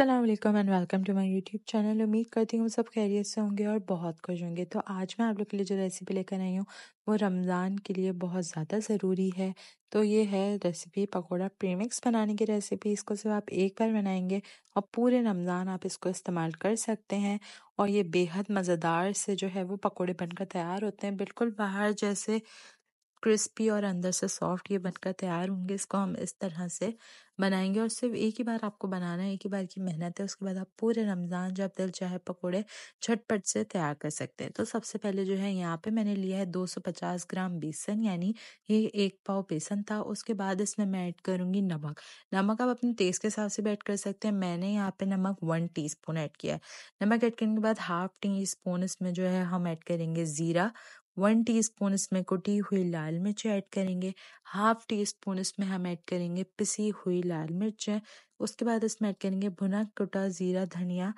वालेकुम and welcome to my YouTube channel उम्मीद करती हूँ, सब खैरियत से होंगे और बहुत खुश होंगे। तो आज मैं आप लोग के लिए जो रेसिपी लेकर आई हूँ, वो रमज़ान के लिए बहुत ज़्यादा ज़रूरी है। तो ये है रेसिपी पकोड़ा प्रीमिक्स बनाने की रेसिपी इसको सिर्फ़ आप एक बार बनाएँगे और पूरे रमज़ान आप इसको इस्तेमाल कर सकते हैं। और ये बेहद मज़ेदार से जो है वो पकोड़े बनकर तैयार होते हैं। बिल्कुल बाहर जैसे क्रिस्पी और अंदर से सॉफ्ट ये बनकर तैयार होंगे, इसको हम इस तरह से बनाएँगे और सिर्फ़ एक ही बार आपको बनाना है, एक ही बार की मेहनत है, उसके बाद आप पूरे रमज़ान जब दिल चाहे पकोड़े झटपट से तैयार कर सकते हैं। तो सबसे पहले जो है यहाँ पे मैंने लिया है 250 ग्राम बेसन, यानी ये एक पाव बेसन था, उसके बाद इसमें मैं ऐड करूँगी नमक। नमक आप अपने टेस्ट के हिसाब से भी ऐड कर सकते हैं। मैंने यहाँ पे नमक वन टी ऐड किया है। नमक ऐड करने के बाद हाफ़ टी स्पून इसमें जो है हम ऐड करेंगे ज़ीरा वन टी स्पून इसमें कुटी हुई लाल मिर्च ऐड करेंगे, हाफ़ टी स्पून इसमें हम ऐड करेंगे पिसी हुई लाल मिर्च, उसके बाद इसमें ऐड करेंगे भुना कुटा ज़ीरा धनिया,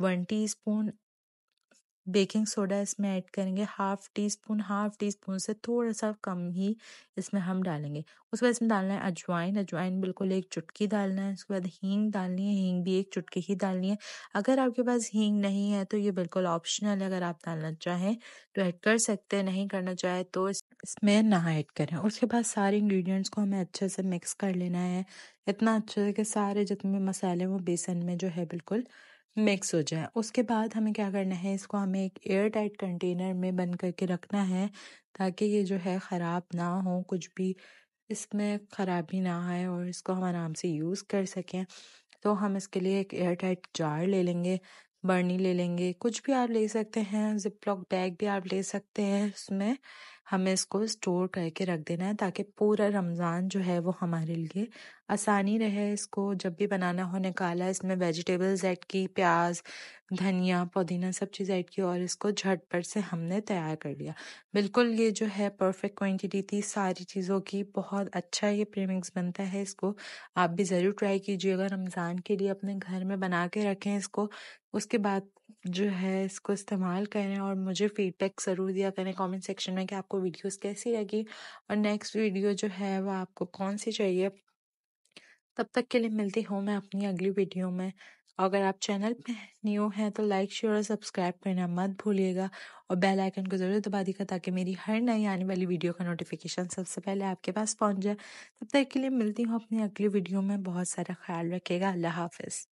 वन टीस्पून बेकिंग सोडा इसमें ऐड करेंगे, half teaspoon half teaspoon से थोड़ा सा कम ही इसमें हम डालेंगे। उसके बाद इसमें डालना है अजवाइन। अजवाइन बिल्कुल एक चुटकी डालना है, उसके बाद हींग डालनी है, हींग भी एक चुटकी ही डालनी है। अगर आपके पास हींग नहीं है तो ये बिल्कुल ऑप्शनल है, अगर आप डालना चाहें तो ऐड कर सकते हैं, नहीं करना चाहे तो इसमें ना ऐड करें। उसके बाद सारे इंग्रेडिएंट्स को हमें अच्छे से मिक्स कर लेना है। इतना अच्छे से कि सारे जितने मसाले वो बेसन में जो है बिल्कुल मिक्स हो जाए। उसके बाद हमें क्या करना है, इसको हमें एक एयर टाइट कंटेनर में बंद करके रखना है, ताकि ये जो है ख़राब ना हो, कुछ भी इसमें ख़राबी ना आए और इसको हम आराम से यूज़ कर सकें। तो हम इसके लिए एक एयर टाइट जार ले लेंगे बर्नी ले लेंगे। कुछ भी आप ले सकते हैं जिप लॉक बैग भी आप ले सकते हैं उसमें हमें इसको स्टोर करके रख देना है ताकि पूरा रमज़ान जो है वो हमारे लिए आसानी रहे इसको। जब भी बनाना हो निकाला, इसमें वेजिटेबल्स ऐड की, प्याज, धनिया, पुदीना सब चीज़ ऐड की और इसको झटपट से हमने तैयार कर लिया। बिल्कुल ये जो है परफेक्ट क्वांटिटी थी, सारी चीज़ों की बहुत अच्छा ये प्रीमिक्स बनता है इसको। आप भी ज़रूर ट्राई कीजिएगा रमज़ान के लिए अपने घर में बना के रखें इसको। उसके बाद जो है इसको इस्तेमाल करें और मुझे फीडबैक ज़रूर दिया करें कमेंट सेक्शन में कि आपको वीडियोस कैसी लगी? और नेक्स्ट वीडियो जो है वो आपको कौन सी चाहिए? तब तक के लिए मिलती हूँ मैं अपनी अगली वीडियो में। अगर आप चैनल पे न्यू हैं तो लाइक, शेयर और सब्सक्राइब करना मत भूलिएगा। और बेल आइकन को ज़रूर दबा दीजिएगा ताकि मेरी हर नई आने वाली वीडियो का नोटिफिकेशन सबसे पहले आपके पास पहुँच जाए। तब तक के लिए मिलती हूँ अपनी अगली वीडियो में। बहुत सारा ख्याल रखेगा अल्लाह हाफिज़।